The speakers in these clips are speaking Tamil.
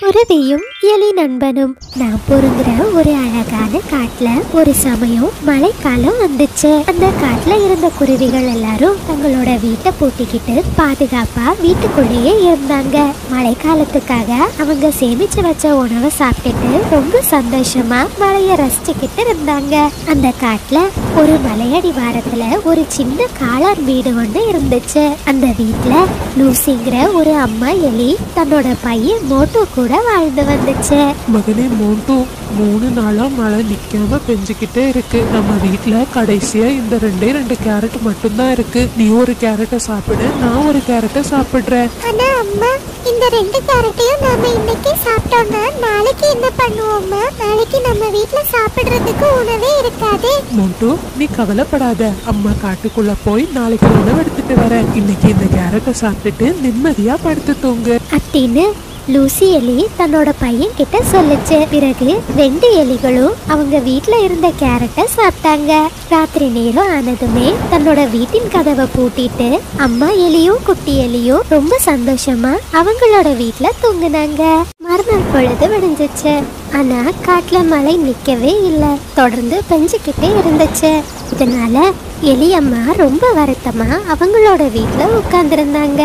குருவியும் எலி நண்பனும். நான் பொருந்துற ஒரு அழகான காட்டுல ஒரு சமயம் மழைக்காலம் வந்துச்சு. அந்த காட்டுல இருந்த குருவிகள் எல்லாரும் தங்களோட வீட்டை பூட்டிக்கிட்டு பாதுகாப்பா வீட்டுக்குள்ளேயே இருந்தாங்க. மழைக்காலத்துக்காக அவங்க சேமிச்சு வச்ச உணவை சாப்பிட்டுட்டு ரொம்ப சந்தோஷமா மழைய ரசிச்சுக்கிட்டு இருந்தாங்க. அந்த காட்டுல ஒரு மலையடி வாரத்துல ஒரு சின்ன காளான் வீடு ஒன்று இருந்துச்சு. அந்த வீட்டுல லூசிங்கிற ஒரு அம்மா எலி தன்னோட பையன் மோட்டோ கூட வாழ்ந்து வந்துச்சு. மகனே மோண்டு மூணு நாளா மழை நிக்காம பெஞ்சுக்கிட்டே இருக்கு. நம்ம வீட்ல கடைசியா இந்த ரெண்டே ரெண்டு கேரட் மட்டும்தான் இருக்கு. நீ ஒரு கேரட்டை சாப்பிடு நான் ஒரு கேரட்டை சாப்பிடுறேன். ஆனா அம்மா இந்த ரெண்டு கேரட்டையும் நாம இன்னைக்கு சாப்பிட்டோம்னா நாளைக்கு என்ன பண்ணுவோம்மா? நாளைக்கு நம்ம வீட்ல சாப்பிடுறதுக்கு உணவே இருக்காது. மோண்டு நீ கவலைப்படாத. அம்மா காட்டுக்குள்ள போய் நாளைக்கு உணவு எடுத்துட்டு வரேன். இன்னைக்கு இந்த கேரட்டை சாப்பிட்டுட்டு நிம்மதியா படுத்து தூங்கு. அப்படின்னு லூசி எலி தன்னோட பையன் கிட்ட சொல்லுச்சு. பிறகு ரெண்டு எலிகளும் அவங்க வீட்ல இருந்த கேரட்டை சாப்பிட்டாங்க. ராத்திரி நேரம் ஆனதுமே தன்னோட வீட்டின் கதவை பூட்டிட்டு அம்மா எலியும் குட்டி எலியும் ரொம்ப சந்தோஷமா அவங்களோட வீட்ல தூங்குனாங்க. மறுநாள் பொழுது விடிஞ்சிச்சு. ஆனா காட்டுல மழை நிக்கவே இல்லை. தொடர்ந்து பெஞ்சுக்கிட்டே இருந்துச்சு. இதனால எலியம்மா ரொம்ப வருத்தமா அவங்களோட வீட்டுல உட்கார்ந்திருந்தாங்க.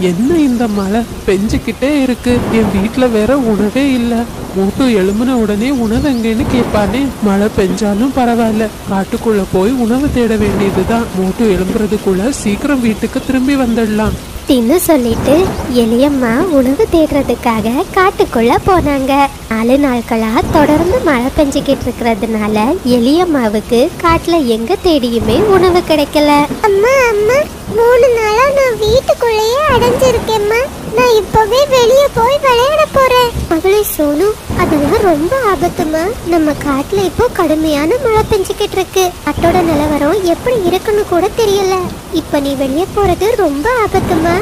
என்ன இந்த மழை? பெஞ்சுக்கிட்டே இருக்கு. என் வீட்டில் வேற உணவே இல்ல. மூட்டு எழும்புன உடனே உணவு எங்கன்னு கேட்பானே. மழை பெஞ்சாலும் பரவாயில்ல. காட்டுக்குள்ள போய் உணவு தேட வேண்டியதுதான். மூட்டு எழும்புறதுக்குள்ள சீக்கிரம் வீட்டுக்கு திரும்பி வந்துடலாம். அப்படின்னு சொல்லிட்டு எளியம்மா உணவு தேடுறதுக்காக காட்டுக்குள்ள போனாங்க. நாலு நாட்களா தொடர்ந்து மழை பெஞ்சுக்கிட்டு இருக்கிறதுனால எளியம்மாவுக்கு காட்டுல எங்க தேடியுமே உணவு கிடைக்கல. அம்மா அம்மா. மூணு நாளா நான் வீட்டுக்குள்ளேயே அடைஞ்சிருக்கேம்மா. நான் இப்பவே வெளியே போய் விளையாட போறேன். மகளே சோனு அதெல்லாம் ரொம்ப ஆபத்துமா? நம்ம காட்டுல இப்போ கடுமையான மழை பெஞ்சுக்கிட்டு இருக்கு. அட்டோட நிலவரம் எப்படி இருக்குன்னு கூட தெரியல. இப்ப நீ வெளியே போறது ரொம்ப ஆபத்துமா?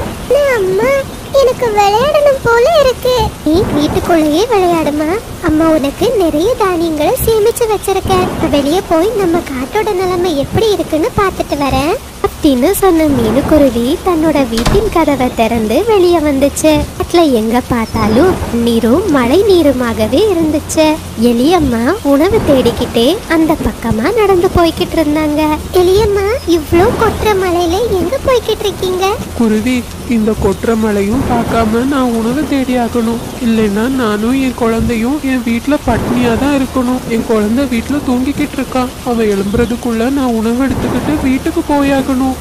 அம்மா எனக்கு விளையாடணும் போல இருக்கு. நீ வீட்டுக்குள்ளேயே விளையாடுமா? அம்மா உனக்கு நிறைய தானியங்களை சேமிச்சு வச்சிருக்கேன். வெளியே போய் நம்ம காட்டோட நிலைமை எப்படி இருக்குன்னு பார்த்துட்டு வரேன். தின்னு சொன்ன மீனுக்குருவி தன்னோட வீட்டின் கதவை திறந்து வெளியே வந்துச்சு. அட்ல எங்க பார்த்தாலும் நீரும் மழை நீருமாகவே இருந்துச்சு. எலியம்மா உணவு தேடிக்கிட்டே அந்த பக்கமா நடந்து போய்கிட்டு இருந்தாங்க. எலியம்மா இவ்ளோ கொட்டுற மழையில எங்க போய்கிட்டு இருக்கீங்க? குருவி இந்த கொற்ற மழையும் பார்க்காம நான் உணவு தேடி ஆகணும். இல்லைன்னா நானும் என் குழந்தையும் என் வீட்டில் பட்னியாக தான் இருக்கணும். என் குழந்தை வீட்டில் தூங்கிக்கிட்டு இருக்கான் அவன் எழும்புறதுக்குள்ள நான் உணவு எடுத்துக்கிட்டு வீட்டுக்கு போயாகணும்.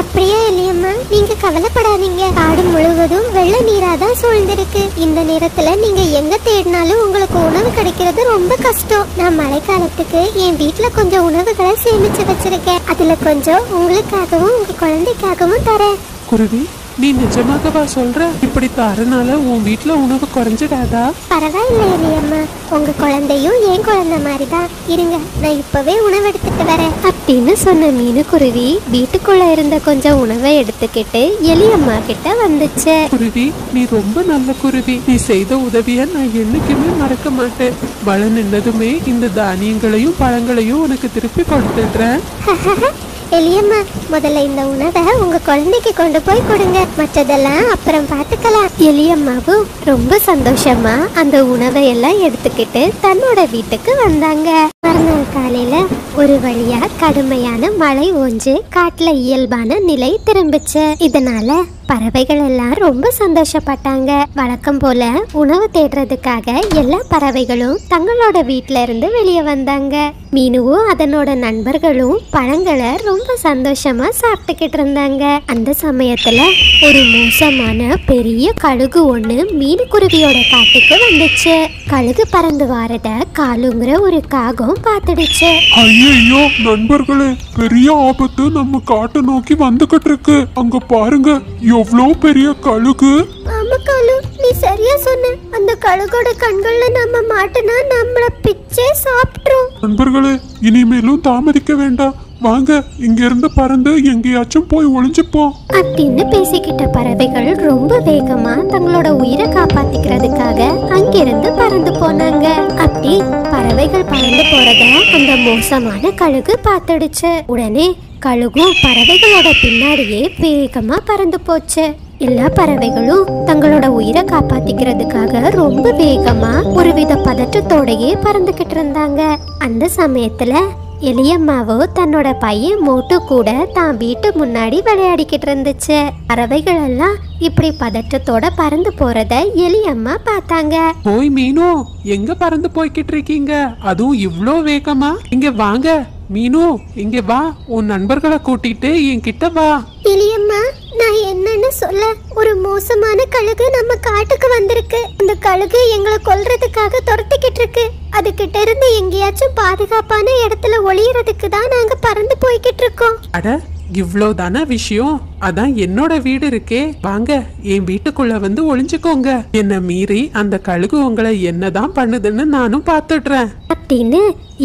அப்படியே இல்லையம்மா நீங்க கவலைப்படாதீங்க. காடு முழுவதும் வெள்ள நீரா தான் சூழ்ந்திருக்கு. இந்த நேரத்துல நீங்க எங்க தேடினாலும் உங்களுக்கு உணவு கிடைக்கிறது ரொம்ப கஷ்டம். நான் மழைக்காலத்துக்கு என் வீட்டுல கொஞ்சம் உணவுகளை சேமிச்சு வச்சிருக்கேன். அதுல கொஞ்சம் உங்களுக்காகவும் உங்க குழந்தைக்காகவும் தரேன். குருவி நீ நிஜமாகவா சொல்ற? இப்படி தரனால உன் வீட்ல உணவு குறைஞ்சிடாதா? பரவாயில்ல இல்லையம்மா உங்க குழந்தையும் என் குழந்தை மாதிரி தான் இருங்க நான் இப்பவே உணவு எடுத்துட்டு வரேன். அப்படின்னு சொன்ன மீனுக்குருவி வீட்டுக்குள்ள இருந்த கொஞ்சம் உணவை எடுத்துக்கிட்டு எலியம்மா கிட்ட வந்துச்சு. குருவி நீ ரொம்ப நல்ல குருவி. நீ செய்த உதவிய நான் என்னைக்குமே மறக்க மாட்டேன். மழை நின்னதுமே இந்த தானியங்களையும் பழங்களையும் உனக்கு திருப்பி கொடுத்துடுறேன். எலியம்மா முதல்ல இந்த உணவை உங்க குழந்தைக்கு கொண்டு போய் கொடுங்க. மற்றதெல்லாம் அப்புறம் பார்த்துக்கலாம். எலியம்மாவும் ரொம்ப சந்தோஷமா அந்த உணவை எல்லாம் எடுத்துக்கிட்டு தன்னோட வீட்டுக்கு வந்தாங்க. மறுநாள் காலையில ஒரு வழியா கடுமையான மழை ஓஞ்சு காட்டுல இயல்பான நிலை திரும்பிச்சு. இதனால பறவைகள் எல்லாம் ரொம்ப சந்தோஷப்பட்டாங்க. வழக்கம் போல உணவு தேடுறதுக்காக எல்லா பறவைகளும் தங்களோட வீட்ல இருந்து வெளியே வந்தாங்க. மீனுவும் அதனோட நண்பர்களும் பழங்களை ரொம்ப சந்தோஷமா சாப்பிட்டுக்கிட்டு இருந்தாங்க. அந்த சமயத்துல ஒரு மோசமான பெரிய கழுகு ஒண்ணு மீனுக்குருவியோட காட்டுக்கு வந்துச்சு. கழுகு பறந்து வாரத காலுங்கிற ஒரு காகம் பார்த்துடுச்சு. ஐயோ நண்பர்களே பெரிய ஆபத்து நம்ம காட்டை நோக்கி வந்துகிட்டு இருக்கு. அங்க பாருங்க எவ்வளோ பெரிய கழுகு? ஆமா காலு நீ சரியா சொன்ன. அந்த கழுகோட கண்கள்ல நம்ம மாட்டினா நம்மள பிச்சே சாப்பிட்டுரும். நண்பர்களே இனிமேலும் தாமதிக்க வேண்டாம். வாங்க இங்க இருந்து பறந்து எங்கேயாச்சும் போய் ஒளிஞ்சுப்போம். அப்படின்னு பேசிக்கிட்ட பறவைகள் ரொம்ப வேகமா தங்களோட உயிரை காப்பாத்திக்கிறதுக்காக அங்கிருந்து பறந்து போனாங்க. அப்படி பறவைகள் பறந்து போறத அந்த மோசமான கழுகு பார்த்துடுச்சு. உடனே கழுகும் பறவைகளோட பின்னாடியே வேகமா பறந்து போச்சு. எல்லா பறவைகளும் தங்களோட உயிரை காப்பாத்திக்கிறதுக்காக ரொம்ப வேகமா ஒருவித பதற்றத்தோடயே பறந்துகிட்டு இருந்தாங்க. அந்த சமயத்துல எலியம்மாவோ தன்னோட பையன் மோட்டு கூட தான் வீட்டு முன்னாடி விளையாடிக்கிட்டு இருந்துச்சு. பறவைகள் எல்லாம் இப்படி பதற்றத்தோட பறந்து போறத எலியம்மா பார்த்தாங்க. ஓய் மீனு எங்க பறந்து போய்கிட்டு இருக்கீங்க? அதுவும் இவ்ளோ வேகமா? இங்க வாங்க மீனு இங்க வா. உன் நண்பர்களை கூட்டிட்டு என்கிட்ட வா. எலியம்மா நான் என்னன்னு சொல்ல ஒரு மோசமான கழுகு நம்ம காட்டுக்கு வந்திருக்கு. அந்த கழுகு எங்களை கொல்றதுக்காக துரத்திக்கிட்டு இருக்கு. அதுகிட்ட இருந்து எங்கேயாச்சும் பாதுகாப்பான இடத்துல ஒளியறதுக்கு தான் நாங்க பறந்து போய்கிட்டு இருக்கோம் அட இவ்ளோதானா விஷயம்? அதான் என்னோட வீடு இருக்கே. வாங்க என் வீட்டுக்குள்ள வந்து ஒளிஞ்சுக்கோங்க. என்ன மீறி அந்த கழுகு உங்களை என்னதான் பண்ணுதுன்னு நானும் பார்த்துடுறேன். அப்படின்னு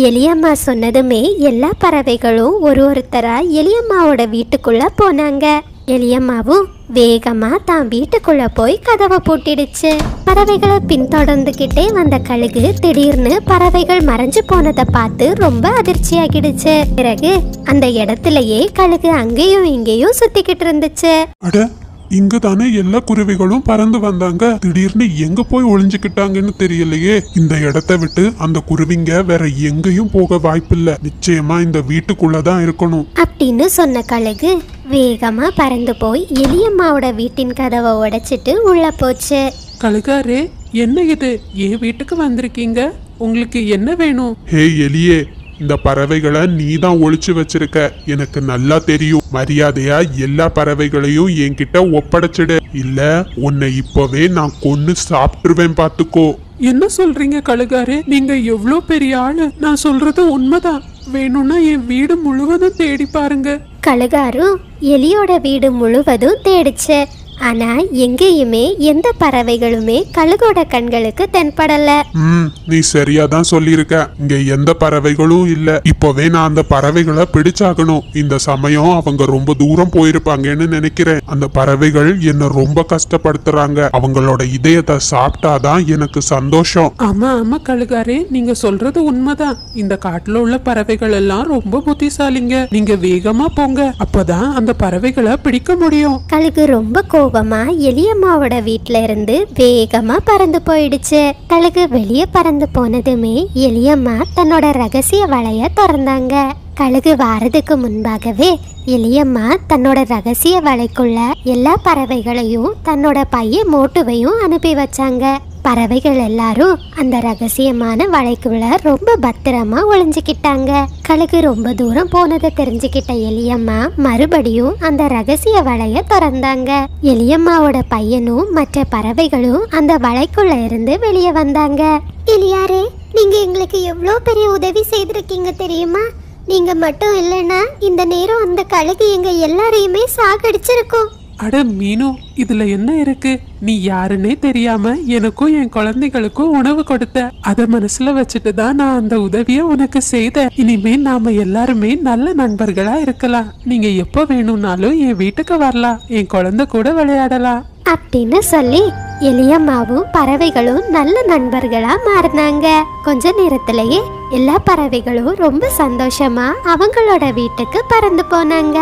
எலியம்மா சொன்னதுமே எல்லா பறவைகளும் ஒரு ஒருத்தரா எலியம்மாவோட வீட்டுக்குள்ள போனாங்க. எலியம்மாவும் வேகமா தான் வீட்டுக்குள்ள போய் கதவை பூட்டிடுச்சு. பறவைகளை பின்தொடர்ந்துகிட்டே வந்த கழுகு திடீர்னு பறவைகள் மறைஞ்சு போனதை பார்த்து ரொம்ப அதிர்ச்சியாகிடுச்சு. பிறகு அந்த இடத்துலயே கழுகு அங்கேயும் இங்கேயும் சுத்திக்கிட்டு இருந்துச்சு. அட இங்க தானே எல்லா குருவிகளும் பறந்து வந்தாங்க. திடீர்னு எங்க போய் ஒளிஞ்சுக்கிட்டாங்கன்னு தெரியலையே. இந்த இடத்த விட்டு அந்த குருவிங்க வேற எங்கேயும் போக வாய்ப்பில்ல. நிச்சயமா இந்த வீட்டுக்குள்ளதான் இருக்கணும். அப்படின்னு சொன்ன கழுகு வேகமா பறந்து போய் எலியம்மாவோட வீட்டின் கதவை உடைச்சிட்டு உள்ள போச்சு. கழுகாரே என்ன இது? என் வீட்டுக்கு வந்திருக்கீங்க? உங்களுக்கு என்ன வேணும்? ஹே எலியே இந்த பறவைகளை நீ தான் ஒளிச்சு வச்சிருக்க. எனக்கு நல்லா தெரியும். மரியாதையா எல்லா பறவைகளையும் என்கிட்ட ஒப்படைச்சிடு. இல்ல உன்னை இப்பவே நான் கொன்னு சாப்பிட்டுருவேன் பாத்துக்கோ. என்ன சொல்றீங்க கழுகாரே? நீங்க எவ்வளோ பெரிய ஆளு. நான் சொல்றது உண்மைதான். வேணும்னா என் வீடு முழுவதும் தேடி பாருங்க. கழுகாரு எலியோட வீடு முழுவதும் தேடிச்சு. ஆனா எங்கேயுமே எந்த பறவைகளுமே கழுகோட கண்களுக்கு தென்படல. ம் நீ சரியா தான் சொல்லியிருக்க. இங்க எந்த பறவைகளும் இல்ல. இப்பவே நான் அந்த பறவைகளை பிடிச்சாகணும். இந்த சமயம் அவங்க ரொம்ப தூரம் போயிருப்பாங்கன்னு நினைக்கிறேன். அந்த பறவைகள் என்ன ரொம்ப கஷ்டப்படுத்துறாங்க. அவங்களோட இதயத்தை சாப்பிட்டாதான் எனக்கு சந்தோஷம். ஆமா ஆமா கழுகாரே. நீங்க சொல்றது உண்மைதான். இந்த காட்டுல உள்ள பறவைகள் எல்லாம் ரொம்ப புத்திசாலிங்க. நீங்க வேகமா போங்க. அப்பதான் அந்த பறவைகளை பிடிக்க முடியும். கழுகு ரொம்ப கோபமா எலியம்மாவோட வீட்ல இருந்து வேகமா பறந்து போயிடுச்சு. கழுகு வெளியே பறந்து போனதுமே எலியம்மா தன்னோட ரகசிய வலைய திறந்தாங்க. கழுகு வாரதுக்கு முன்பாகவே எலியம்மா தன்னோட ரகசிய வலைக்குள்ள எல்லா பறவைகளையும் தன்னோட பையன் மோட்டுவையும் அனுப்பி வச்சாங்க. பறவைகள் எல்லாரும் அந்த ரகசியமான வலைக்குள்ள ரொம்ப பத்திரமா ஒளிஞ்சுக்கிட்டாங்க. கழுகு ரொம்ப தூரம் போனதை தெரிஞ்சுக்கிட்ட எலியம்மா மறுபடியும் அந்த ரகசிய வலைய திறந்தாங்க. எலியம்மாவோட பையனும் மற்ற பறவைகளும் அந்த வலைக்குள்ள இருந்து வெளியே வந்தாங்க. எலியாரே நீங்க எங்களுக்கு எவ்வளோ பெரிய உதவி செய்திருக்கீங்க தெரியுமா? நீங்க மட்டும் இல்லைன்னா இந்த நேரம் அந்த கழுகு எங்க எல்லாரையுமே சாகடிச்சிருக்கும். அட மீனு இதுல என்ன இருக்கு? நீ யாருன்னே தெரியாம எனக்கும் என் குழந்தைகளுக்கும் உணவு கொடுத்த. அத மனசுல வச்சுட்டு தான் நான் அந்த உதவிய உனக்கு செய்தேன். இனிமே நாம எல்லாருமே நல்ல நண்பர்களா இருக்கலாம். நீங்க எப்ப வேணும்னாலும் என் வீட்டுக்கு வரலாம். என் குழந்தை கூட விளையாடலாம். அப்படின்னு சொல்லி எளியம்மாவும் பறவைகளும் நல்ல நண்பர்களா மாறினாங்க. கொஞ்ச நேரத்திலேயே எல்லா பறவைகளும் ரொம்ப சந்தோஷமா அவங்களோட வீட்டுக்கு பறந்து போனாங்க.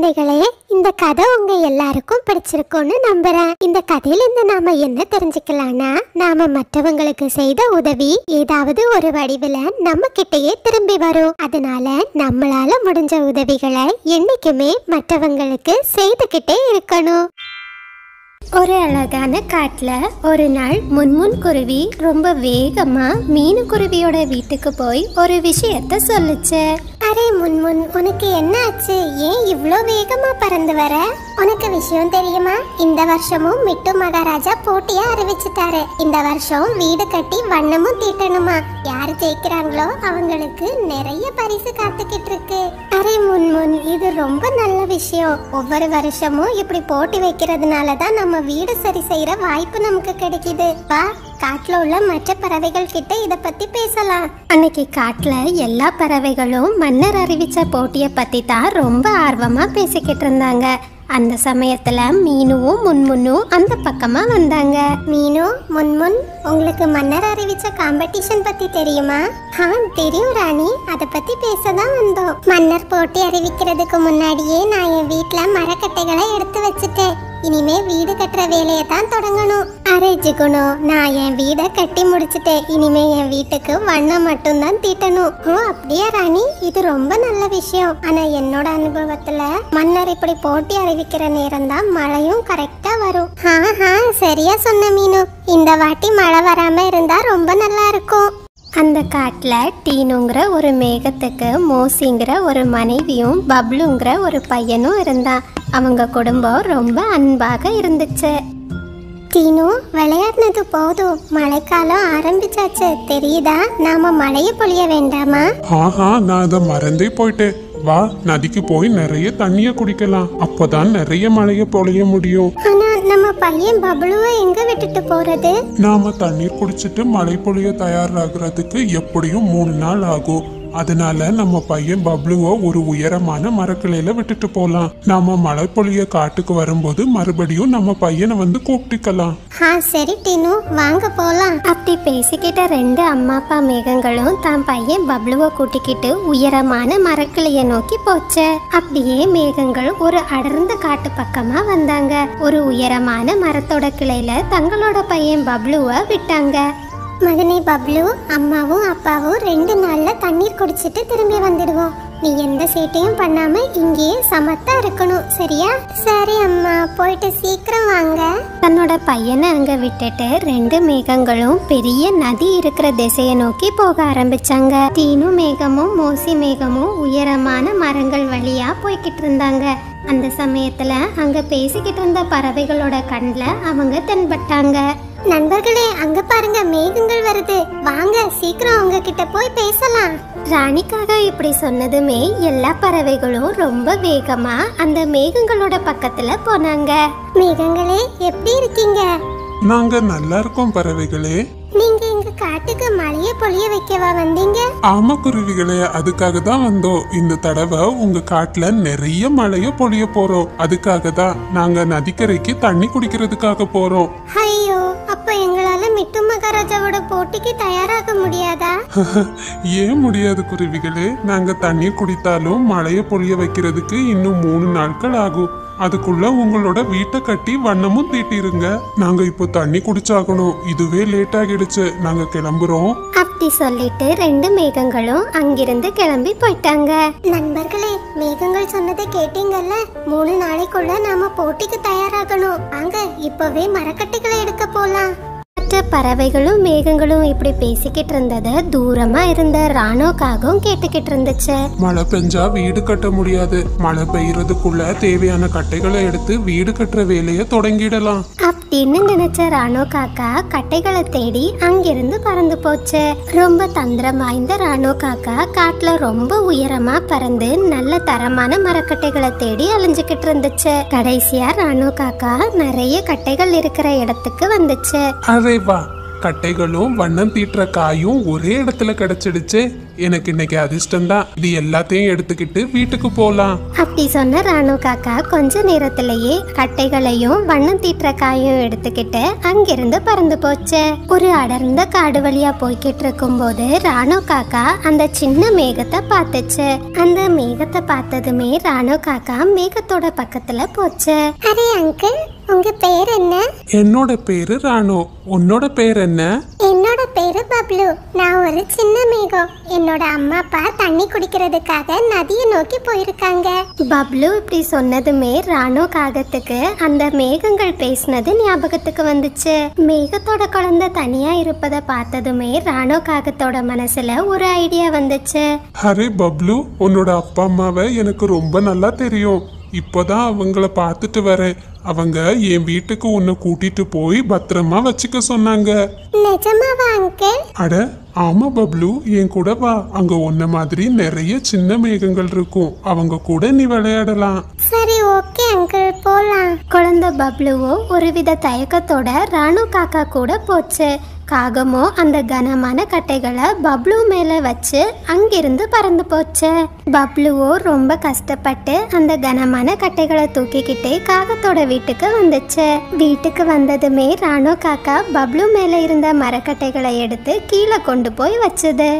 குழந்தைகளே இந்த கதை உங்க எல்லாருக்கும் பிடிச்சிருக்கும்னு நம்புறேன். இந்த கதையில இருந்து நாம என்ன தெரிஞ்சுக்கலாம்னா நாம மற்றவங்களுக்கு செய்த உதவி ஏதாவது ஒரு வடிவில நம்ம கிட்டயே திரும்பி வரும். அதனால நம்மளால முடிஞ்ச உதவிகளை என்னைக்குமே மற்றவங்களுக்கு செய்துகிட்டே இருக்கணும். ஒரு அழகான காட்டுல ஒரு நாள் முன்முன் குருவி ரொம்ப வேகமா மீனு குருவியோட வீட்டுக்கு போய் ஒரு விஷயத்த சொல்லுச்சு. அரே முன்முன் உனக்கு என்ன ஆச்சு ஏன் இவ்ளோ வேகமா பறந்து வர? உனக்கு விஷயம் தெரியுமா? இந்த வருஷமும் மிட்டு மகாராஜா போட்டியா அறிவிச்சிட்டாரு. இந்த வருஷம் வீடு கட்டி வண்ணமும் தீட்டணுமா? யார் ஜெயிக்கிறாங்களோ அவங்களுக்கு நிறைய பரிசு காத்துக்கிட்டு இருக்கு. அரே முன்முன் இது ரொம்ப நல்ல விஷயம். ஒவ்வொரு வருஷமும் இப்படி போட்டி வைக்கிறதுனால தான் நம்ம நம்ம வீடு சரி செய்யற வாய்ப்பு நமக்கு கிடைக்குது. வா காட்டுல உள்ள மற்ற பறவைகள் கிட்ட இத பத்தி பேசலாம். அன்னைக்கு காட்டுல எல்லா பறவைகளும் மன்னர் அறிவிச்ச போட்டிய பத்தி தான் ரொம்ப ஆர்வமா பேசிக்கிட்டு இருந்தாங்க. அந்த சமயத்துல மீனுவும் முன்முன்னும் அந்த பக்கமா வந்தாங்க. மீனு முன்முன் உங்களுக்கு மன்னர் அறிவிச்ச காம்படிஷன் பத்தி தெரியுமா? ஆ தெரியும் ராணி. அத பத்தி பேச தான் வந்தோம். மன்னர் போட்டி அறிவிக்கிறதுக்கு முன்னாடியே நான் என் வீட்டுல மரக்கட்டைகளை எடுத்து வச்சுட்டேன். இனிமே வீடு கட்டுற வேலையை தான் தொடங்கணும். அரே நான் என் வீடை கட்டி முடிச்சிட்டேன். இனிமே என் வீட்டுக்கு வண்ணம் மட்டும்தான் தீட்டணும். ஓ அப்படியா ராணி? இது ரொம்ப நல்ல விஷயம். ஆனா என்னோட அனுபவத்துல மன்னர் இப்படி போட்டி அறிவிக்கிற நேரம் தான் மழையும் கரெக்டா வரும். ஆஹா சரியா சொன்ன மீனு. இந்த வாட்டி மழை வராம இருந்தா ரொம்ப நல்லா இருக்கும். அந்த காட்டில் டீனுங்கிற ஒரு மேகத்துக்கு மோசிங்கிற ஒரு மனைவியும் பப்ளுங்கிற ஒரு பையனும் இருந்தான் அவங்க குடும்பம் ரொம்ப அன்பாக இருந்துச்சு. டீனு விளையாடினது போதும். மழைக்காலம் ஆரம்பிச்சாச்சு. தெரியுதா? நாம மழையை பொழிய வேண்டாமா? ஆஹா நான் அதை மறந்தே போயிட்டேன். வா நதிக்கு போய் நிறைய தண்ணிய குடிக்கலாம். அப்பதான் நிறைய மழைய பொழிய முடியும். ஆனா நம்ம பையன் பப்ளுவை எங்க விட்டுட்டு போறது? நாம தண்ணீர் குடிச்சிட்டு மழை பொழிய தயாராகிறதுக்கு எப்படியும் மூணு நாள் ஆகும். அதனால நம்ம பையன் பப்ளுவோ ஒரு உயரமான மரக்கிளையில விட்டுட்டு போலாம். நாம மழை பொழிய காட்டுக்கு வரும்போது மறுபடியும் நம்ம பையனை வந்து கூப்பிட்டுக்கலாம். ஆ சரி டினு. வாங்க போலாம். அப்படி பேசிக்கிட்ட ரெண்டு அம்மா அப்பா மேகங்களும் தான் பையன் பப்ளுவை கூட்டிக்கிட்டு உயரமான மரக்கிளைய நோக்கி போச்சு. அப்படியே மேகங்கள் ஒரு அடர்ந்த காட்டு பக்கமா வந்தாங்க. ஒரு உயரமான மரத்தோட கிளையில தங்களோட பையன் பப்ளுவை விட்டாங்க. மகனே பப்ளு அம்மாவும் அப்பாவும் ரெண்டு நாள்ல தண்ணீர் குடிச்சிட்டு திரும்பி வந்துடுவோம். நீ எந்த சேட்டையும் பண்ணாம இங்கேயே சமத்தா இருக்கணும் சரியா? சரி அம்மா போயிட்டு சீக்கிரம் வாங்க. தன்னோட பையனை அங்க விட்டுட்டு ரெண்டு மேகங்களும் பெரிய நதி இருக்கிற திசையை நோக்கி போக ஆரம்பிச்சாங்க. தீனு மேகமும் மோசி மேகமும் உயரமான மரங்கள் வழியா போய்கிட்டு இருந்தாங்க. அந்த சமயத்துல அங்க பேசிக்கிட்டு இருந்த பறவைகளோட கண்ணில் அவங்க தென்பட்டாங்க. நண்பர்களே அங்க பாருங்க மேகங்கள் வருது. வாங்க சீக்கிரம் அவங்க கிட்ட போய் பேசலாம். ராணிக்காக இப்படி சொன்னதுமே எல்லா பறவைகளும் ரொம்ப வேகமா அந்த மேகங்களோட பக்கத்துல போனாங்க. மேகங்களே எப்படி இருக்கீங்க? நாங்க நல்லா இருக்கோம் பறவைகளே. நீங்க எங்க காட்டுக்கு மழையை பொழிய வைக்கவா வந்தீங்க? ஆமா குருவிகளே அதுக்காக தான் வந்தோம். இந்த தடவை உங்க காட்டுல நிறைய மழைய பொழிய போறோம். அதுக்காக தான் நாங்க நதிக்கரைக்கு தண்ணி குடிக்கிறதுக்காக போறோம். ஐயோ அப்ப எங்களால மிட்டு மகாராஜாவோட போட்டிக்கு தயாராக முடியாதா? ஏன் முடியாது குருவிகளே? நாங்க தண்ணி குடித்தாலும் மழைய பொழிய வைக்கிறதுக்கு இன்னும் மூணு நாட்கள் ஆகும். அதுக்குள்ள உங்களோட வீட்டை கட்டி வண்ணமும் தீட்டிருங்க. நாங்க இப்போ தண்ணி குடிச்சாகணும். இதுவே லேட் ஆகிடுச்சு. நாங்க கிளம்புறோம் அப்படி சொல்லிட்டு ரெண்டு மேகங்களும் அங்கிருந்து கிளம்பி போயிட்டாங்க. நண்பர்களே மேகங்கள் சொன்னதை கேட்டீங்கல்ல? மூணு நாளைக்குள்ள நாம போட்டிக்கு தயாராகணும். அங்க இப்பவே மரக்கட்டைகளை எடுக்க போலாம். மற்ற பறவைகளும் மேகங்களும் இப்படி பேசிக்கிட்டு இருந்ததை தூரமா இருந்த ராணுக்காகவும் கேட்டுக்கிட்டு இருந்துச்சு. மழை பெஞ்சா வீடு கட்ட முடியாது. மழை பெய்யறதுக்குள்ள தேவையான கட்டைகளை எடுத்து வீடு கட்டுற வேலையை தொடங்கிடலாம். அப்படின்னு நினைச்ச ராணோ காக்கா கட்டைகளை தேடி அங்கிருந்து பறந்து போச்சு. ரொம்ப தந்திரம் வாய்ந்த ராணோ காக்கா காட்டுல ரொம்ப உயரமா பறந்து நல்ல தரமான மரக்கட்டைகளை தேடி அலைஞ்சுக்கிட்டு இருந்துச்சு. கடைசியா ராணோ காக்கா நிறைய கட்டைகள் இருக்கிற இடத்துக்கு வந்துச்சு. அரே வா. கட்டைகளும் வண்ணம் தீட்டுற காயும் ஒரே இடத்துல கிடைச்சிடுச்சு. எனக்கு இன்னைக்கு அதிர்ஷ்டம் தான். இது எல்லாத்தையும் எடுத்துக்கிட்டு வீட்டுக்கு போலாம். அப்படி சொன்ன ராணு காக்கா கொஞ்ச நேரத்திலேயே கட்டைகளையும் வண்ணம் தீட்டுற காயும் எடுத்துக்கிட்டு அங்கிருந்து பறந்து போச்சு. ஒரு அடர்ந்த காடு வழியா போய்கிட்டு இருக்கும்போது ராணு காக்கா அந்த சின்ன மேகத்தை பார்த்துச்சு. அந்த மேகத்தை பார்த்ததுமே ராணு காக்கா மேகத்தோட பக்கத்துல போச்சு. அரே அங்கிள் உங்க பேர் என்ன? என்னோட பேரு ராணு. உன்னோட பேர் என்ன? பேரு பப்ளு. நான் ஒரு சின்ன மேகம். என்னோட அம்மா அப்பா தண்ணி குடிக்கிறதுக்காக நதியை நோக்கி போயிருக்காங்க. பப்ளு இப்படி சொன்னதுமே ராணு காகத்துக்கு அந்த மேகங்கள் பேசினது ஞாபகத்துக்கு வந்துச்சு. மேகத்தோட குழந்தை தனியா இருப்பதை பார்த்ததுமே ராணு காகத்தோட மனசுல ஒரு ஐடியா வந்துச்சு. அரே பப்ளு உன்னோட அப்பா அம்மாவை எனக்கு ரொம்ப நல்லா தெரியும். இப்போதான் அவங்கள பார்த்துட்டு வரேன். அவங்க என் வீட்டுக்கு உன்னை கூட்டிட்டு போய் பத்திரமா வச்சுக்க சொன்னாங்க. நிஜமாவா அங்கிள்? அட ஆமா பப்ளு என் கூட வா. அங்க உன்ன மாதிரி நிறைய சின்ன மேகங்கள் இருக்கும். அவங்க கூட நீ விளையாடலாம். சரி ஓகே அங்கிள் போலாம். குழந்தை பப்ளுவோ ஒருவித தயக்கத்தோட ராணு காக்கா கூட போச்சு. காகமோ அந்த கனமான கட்டைகளை பப்ளு மேல வச்சு அங்கிருந்து பறந்து போச்சு. பப்ளுவோ ரொம்ப கஷ்டப்பட்டு அந்த கனமான கட்டைகளை தூக்கிக்கிட்டே காகத்தோட வீட்டுக்கு வந்துச்சு. வீட்டுக்கு வந்ததுமே ராணோ காக்கா பப்ளு மேல இருந்த மரக்கட்டைகளை எடுத்து கீழே கொண்டு போய் வச்சுது.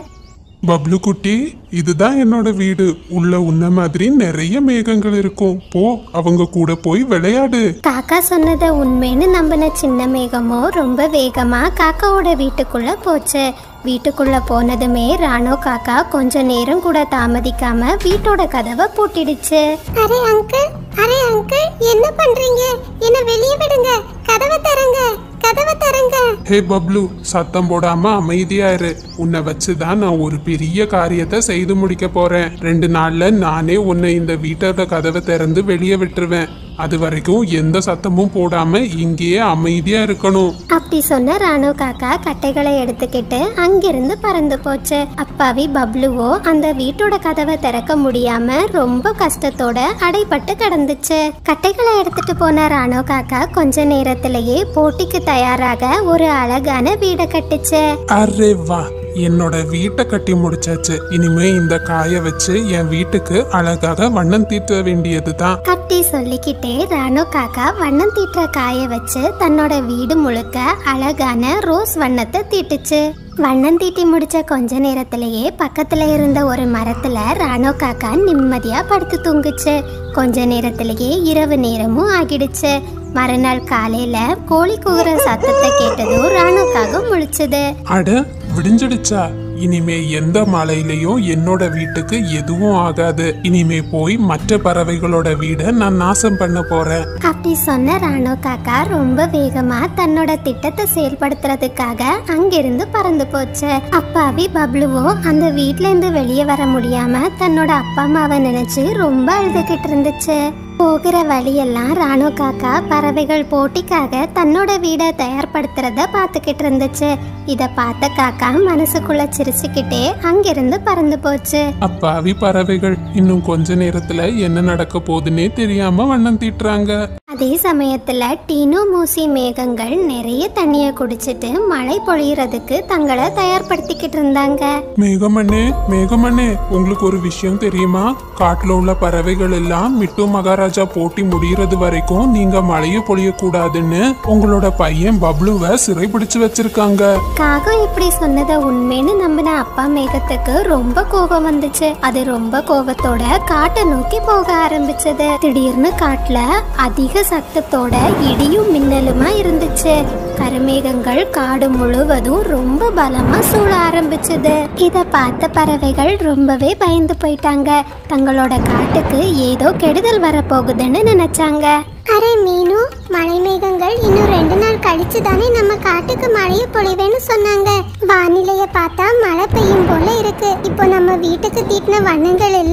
பப்ளு குட்டி இதுதான் என்னோட வீடு. உள்ள உன்ன மாதிரி நிறைய மேகங்கள் இருக்கும். போ அவங்க கூட போய் விளையாடு. காக்கா சொன்னதை உண்மைன்னு நம்பின சின்ன மேகமோ ரொம்ப வேகமா காக்காவோட வீட்டுக்குள்ள போச்சு. வீட்டுக்குள்ள போனதுமே ராணோ காக்கா கொஞ்ச நேரம் கூட தாமதிக்காம வீட்டோட கதவை பூட்டிடுச்சு. அரே அங்கிள் அரே அங்கிள் என்ன பண்றீங்க? என்ன வெளியே விடுங்க. கதவை தரங்க கதவை தரங்க ஹே பப்ளு சத்தம் போடாம அமைதியா இரு. உன்னை வச்சு தான் நான் ஒரு பெரிய காரியத்தை செய்து முடிக்க போறேன். ரெண்டு நாள்ல நானே உன்னை இந்த வீட்டோட கதவை திறந்து வெளியே விட்டுருவேன். அது வரைக்கும் எந்த சத்தமும் போடாம இங்கேயே அமைதியா இருக்கணும். அப்படி சொன்ன ராணோ காக்கா கட்டைகளை எடுத்துக்கிட்டு அங்கிருந்து பறந்து போச்சு. அப்பாவி பப்ளுவோ அந்த வீட்டோட கதவை திறக்க முடியாம ரொம்ப கஷ்டத்தோட அடைபட்டு கிடந்துச்சு. கட்டைகளை எடுத்துட்டு போன ராணோ காக்கா கொஞ்ச நேரத்திலேயே போட்டிக்கு தயாராக ஒரு அழகான வீடை கட்டுச்சு. அரே வா என்னோட வீட்டை கட்டி முடிச்சாச்சு. இனிமே இந்த காய வச்சு என் வீட்டுக்கு அழகாக வண்ணம் தீட்ட வேண்டியதுதான். கட்டி சொல்லிக்கிட்டே ராணு காக்கா வண்ணம் தீட்டுற காய வச்சு தன்னோட வீடு முழுக்க அழகான ரோஸ் வண்ணத்தை தீட்டுச்சு. வண்ணம் தீட்டி முடிச்ச கொஞ்ச நேரத்திலேயே பக்கத்துல இருந்த ஒரு மரத்துல ராணோ காக்கா நிம்மதியா படுத்து தூங்குச்சு. கொஞ்ச நேரத்திலேயே இரவு நேரமும் ஆகிடுச்சு. மறுநாள் காலையில கோழி கூகுற சத்தத்தை கேட்டதும் ராணோ காகம் முழிச்சுது. அட விடிஞ்சிடுச்சா. இனிமே எந்த மலையிலயும் என்னோட வீட்டுக்கு எதுவும் ஆகாது. இனிமே போய் மற்ற பறவைகளோட வீடை நான் நாசம் பண்ண போறேன். அப்படி சொன்ன ராணோ காக்கா ரொம்ப வேகமா தன்னோட திட்டத்தை செயல்படுத்துறதுக்காக அங்கிருந்து பறந்து போச்சு. அப்பாவி பப்ளுவோ அந்த வீட்ல இருந்து வெளியே வர முடியாம தன்னோட அப்பா அம்மாவை நினைச்சு ரொம்ப அழுதுகிட்டு இருந்துச்சு. போகிற வழியெல்லாம் ராணு காக்கா பறவைகள் போட்டிக்காக தன்னோட வீடை தயார்படுத்துறத பார்த்துக்கிட்டு இருந்துச்சு. இத பார்த்த காக்கா மனசுக்குள்ள சிரிச்சுக்கிட்டே அங்கிருந்து பறந்து போச்சு. அப்பாவி பறவைகள் இன்னும் கொஞ்ச நேரத்துல என்ன நடக்க போகுதுன்னே தெரியாம வண்ணம் தீட்டுறாங்க. அதே சமயத்துல டீனோ மூசி மேகங்கள் நிறைய தண்ணிய குடிச்சிட்டு மழை பொழியறதுக்கு தங்களை தயார்படுத்திக்கிட்டு இருந்தாங்க. மேகமண்ணே மேகமண்ணே உங்களுக்கு ஒரு விஷயம் தெரியுமா? காட்டுல உள்ள பறவைகள் எல்லாம் மிட்டு மகாராஜா போட்டி முடியறது வரைக்கும் நீங்க மழைய பொழியக்கூடாதுன்னு உங்களோட பையன் பப்ளுவை சிறைபிடிச்சு வச்சிருக்காங்க. காகம் இப்படி சொன்னதை உண்மைன்னு நம்பின அப்பா மேகத்துக்கு ரொம்ப கோபம் வந்துச்சு. அது ரொம்ப கோபத்தோட காட்டை நோக்கி போக ஆரம்பிச்சது. திடீர்னு காட்டுல அதிக சத்தத்தோட இடியும் மின்னலுமா இருந்துச்சு. கருமேகங்கள் காடு முழுவதும் ரொம்ப பலமா சூழ ஆரம்பிச்சது. இத பார்த்த பறவைகள் ரொம்பவே பயந்து போயிட்டாங்க. தங்களோட காட்டுக்கு ஏதோ கெடுதல் வரப்போகுதுன்னு நினைச்சாங்க. அரே மீனு மழை மேகங்கள் இன்னும் ரெண்டு நாள் கழிச்சு தானே நம்ம காட்டுக்கு மழைய பொழிவேன்னு சொன்னாங்க. வானிலைய பார்த்தா மழை பெய்யும் போல இருக்கு. இப்போ நம்ம வீட்டுக்கு தீட்டின வண்ணங்கள் எல்லாம்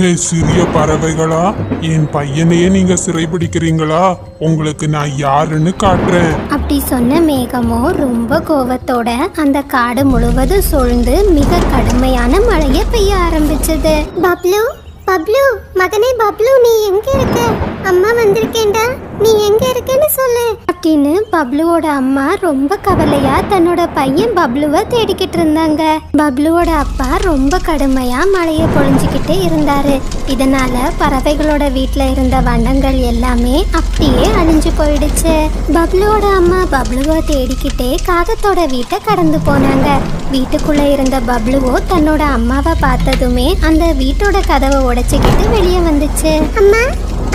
ஹே சிறிய பறவைகளா? என் பையனையே நீங்க சிறைபிடிக்கிறீங்களா? உங்களுக்கு நான் யாருன்னு காட்டுறேன். அப்படி சொன்ன மேகமோ ரொம்ப கோவத்தோட அந்த காடு முழுவதும் சூழ்ந்து மிக கடுமையான மழையை பெய்ய ஆரம்பிச்சது. பப்ளு பப்ளு மகனே பப்ளு நீ எங்க இருக்க? அம்மா வந்திருக்கேன்டா. நீ எங்க இருக்கேன்னு சொல்லு. அப்படின்னு பப்ளுவோட அம்மா ரொம்ப கவலையா தன்னோட பையன் பப்ளுவை தேடிக்கிட்டு இருந்தாங்க. பப்ளுவோட அப்பா ரொம்ப கடுமையா மழையை பொழிஞ்சுக்கிட்டே இருந்தாரு. இதனால பறவைகளோட வீட்டுல இருந்த வண்ணங்கள் எல்லாமே அப்படியே அழிஞ்சு போயிடுச்சு. பப்ளுவோட அம்மா பப்ளுவை தேடிக்கிட்டே காகத்தோட வீட்டை கடந்து போனாங்க. வீட்டுக்குள்ள இருந்த பப்ளுவோ தன்னோட அம்மாவை பார்த்ததுமே அந்த வீட்டோட கதவை உடைச்சுக்கிட்டு வெளியே வந்துச்சு. அம்மா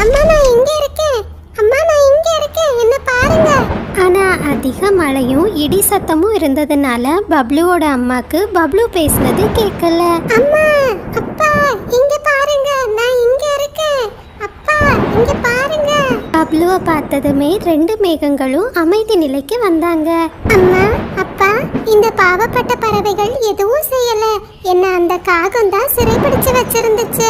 அம்மா நான் எங்க அம்மா நான் இங்க இருக்கேன். என்ன பாருங்க. ஆனா அதிக மழையும் இடி சத்தமும் இருந்ததுனால பப்ளுவோட அம்மாக்கு பப்ளு பேசுனது கேட்கல அம்மா அப்பா இங்க பாருங்க. நான் இங்க இருக்கேன். அப்பா இங்க பாருங்க. பப்ளுவை பார்த்ததுமே ரெண்டு மேகங்களும் அமைதி நிலைக்கு வந்தாங்க. அம்மா அப்பா இந்த பாவப்பட்ட பறவைகள் எதுவும் செய்யல. என்ன அந்த காகம் தான் சிறைபிடிச்சு வச்சிருந்துச்சு.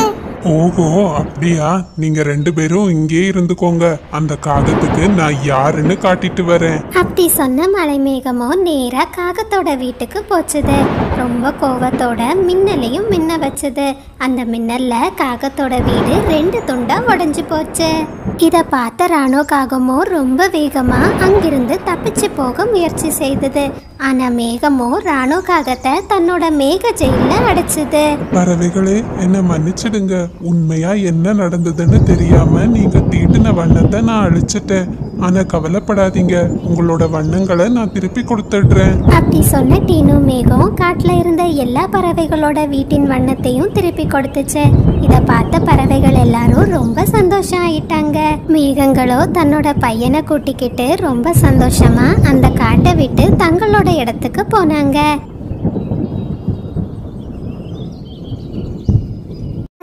ஓஹோ அப்படியா? நீங்க ரெண்டு பேரும் இங்கே இருந்துக்கோங்க. அந்த காகத்துக்கு நான் யாருன்னு காட்டிட்டு வரேன். அப்படி சொன்ன மலைமேகமோ நேரா காகத்தோட வீட்டுக்கு போச்சுது. ரொம்ப கோவத்தோட மின்னலையும் மின்ன வச்சுது. அந்த மின்னல்ல காகத்தோட வீடு ரெண்டு துண்டா உடைஞ்சு போச்சு. இத பார்த்த ராணோ காகமோ ரொம்ப வேகமா அங்கிருந்து தப்பிச்சு போக முயற்சி செய்தது. ஆனா மேகமோ ராணு காகத்தை தன்னோட மேக ஜெயில அடைச்சது. பறவைகளே என்ன மன்னிச்சிடுங்க. உண்மையா என்ன நடந்ததுன்னு தெரியாம நீங்க தீட்டின வண்ணத்தை நான் அழிச்சிட்டேன். ஆனால் கவலைப்படாதீங்க. உங்களோட வண்ணங்களை நான் திருப்பி கொடுத்துடுறேன். அப்படி சொன்ன டீனு மேகம் காட்டில் இருந்த எல்லா பறவைகளோட வீட்டின் வண்ணத்தையும் திருப்பி கொடுத்துச்சு. இதை பார்த்த பறவைகள் எல்லாரும் ரொம்ப சந்தோஷம் ஆயிட்டாங்க. மேகங்களோ தன்னோட பையனை கூட்டிக்கிட்டு ரொம்ப சந்தோஷமா அந்த காட்டை விட்டு தங்களோட இடத்துக்கு போனாங்க.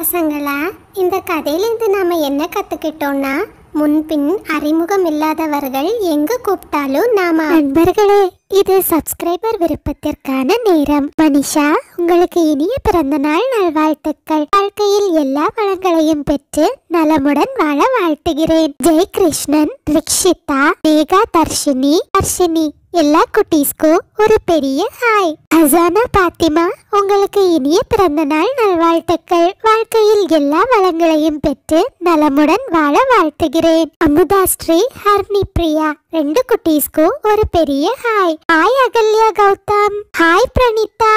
பசங்களா இந்த கதையிலேருந்து நாம என்ன கத்துக்கிட்டோம்னா முன்பின் அறிமுகம் இல்லாதவர்கள் எங்கு கூப்பிட்டாலும் நாம நண்பர்களே இது சப்ஸ்கிரைபர் விருப்பத்திற்கான நேரம். மனிஷா உங்களுக்கு இனிய பிறந்த நாள் நல்வாழ்த்துக்கள். வாழ்க்கையில் எல்லா வளங்களையும் பெற்று நலமுடன் வாழ வாழ்த்துகிறேன். ஜெய் கிருஷ்ணன் ரிக்ஷிதா மேகா தர்ஷினி தர்ஷினி. எல்லா குட்டீஸ்க்கும் ஒரு பெரிய ஹாய் அசானா பாத்திமா உங்களுக்கு இனிய பிறந்த நாள் நல்வாழ்த்துக்கள். வாழ்க்கையில் எல்லா வளங்களையும் பெற்று நலமுடன் வாழ வாழ்த்துகிறேன். அமுதா ஸ்ரீ ஹர்னி பிரியா ரெண்டு குட்டீஸ்க்கும் ஒரு பெரிய hi hi Ahalya Gautham. Hi Praneetha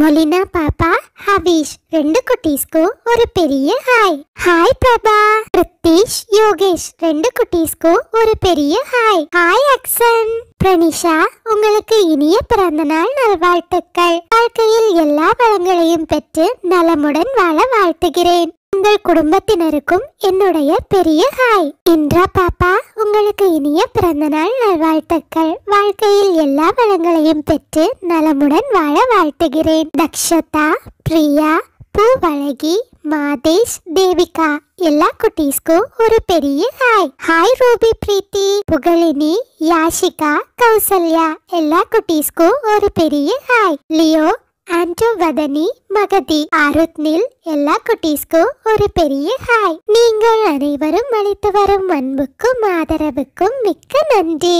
Molina பாப்பா ஹபீஷ் ரெண்டு குட்டீஸ்க்கும் ஒரு பெரிய ஹாய். ஹாய் பிரபா ரித்தீஷ் யோகேஷ். ரெண்டு குட்டீஸ்க்கும் ஒரு பெரிய ஹாய். ஹாய் அக்சன் பிரனிஷா உங்களுக்கு இனிய பிறந்த நாள் நல்வாழ்த்துக்கள். வாழ்க்கையில் எல்லா வளங்களையும் பெற்று நலமுடன் வாழ வாழ்த்துகிறேன். உங்கள் குடும்பத்தினருக்கும் என்னுடைய பெரிய ஹாய் இன்றா பாப்பா உங்களுக்கு இனிய பிறந்தநாள் நல்வாழ்த்துக்கள். வாழ்க்கையில் எல்லா வளங்களையும் பெற்று நலமுடன் வாழ வாழ்த்துகிறேன். தக்ஷதா பிரியா பூவழகி மாதேஷ் தேவிகா எல்லா குட்டீஸ்க்கும் ஒரு பெரிய ஹாய் ஹாய் ரூபி பிரீத்தி புகழினி யாஷிகா கௌசல்யா எல்லா குட்டீஸ்க்கும் ஒரு பெரிய ஹாய் லியோ ஆண்டோ வதனி மகதி ஆருத்னில் எல்லா குட்டீஸ்க்கும் ஒரு பெரிய ஹாய். நீங்கள் அனைவரும் அளித்து வரும் அன்புக்கும் ஆதரவுக்கும் மிக்க நன்றி.